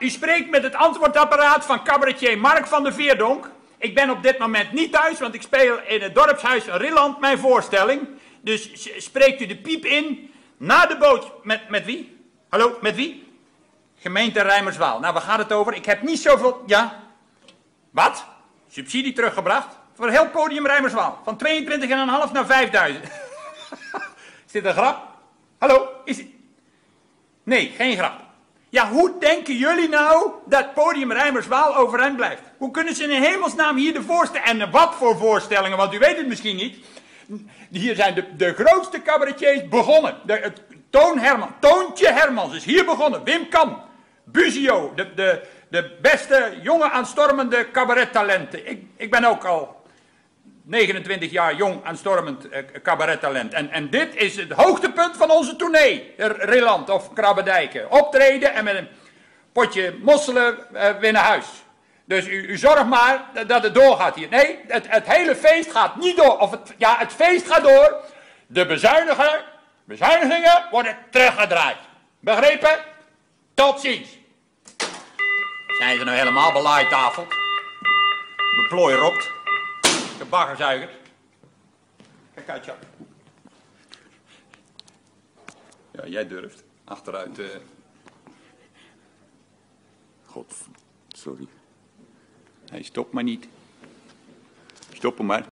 u spreekt met het antwoordapparaat van cabaretier Mark van der Veerdonk. Ik ben op dit moment niet thuis, want ik speel in het dorpshuis Rilland mijn voorstelling. Dus spreekt u de piep in na de boot. Met, met wie? Hallo, met wie? Gemeente Rijmerswaal. Nou, waar gaat het over? Ik heb niet zoveel... Ja? Wat? Subsidie teruggebracht? Voor heel podium Rijmerswaal. Van 22,5 naar 5000. Is dit een grap? Hallo? Is. Nee, geen grap. Ja, hoe denken jullie nou dat podium Rijmerswaal overeind blijft? Hoe kunnen ze in hemelsnaam hier de voorstellingen... En wat voor voorstellingen, want u weet het misschien niet. Hier zijn de, de grootste cabaretiers begonnen. De, Toon Herman, Toontje Hermans is hier begonnen. Wim Kam, Buzio, de, de, de beste jonge aanstormende cabarettalenten. Ik, ik ben ook al 29 jaar jong aanstormend eh, cabarettalent. En, en dit is het hoogtepunt van onze tournee. R- Rilland of Krabbedijken. Optreden en met een potje mosselen eh, weer huis. Dus u, u zorgt maar dat- het doorgaat hier. Nee, het, het hele feest gaat niet door. Of het, ja, het feest gaat door. De bezuinigen, bezuinigingen worden teruggedraaid. Begrepen? Tot ziens. Zijn ze nou helemaal belaaitafeld? Mijn plooi ropt. Baggerzuiger. Kijk uit, Jack. Ja, jij durft. Achteruit. eh. God, sorry. Hij stopt maar niet. Stop hem maar.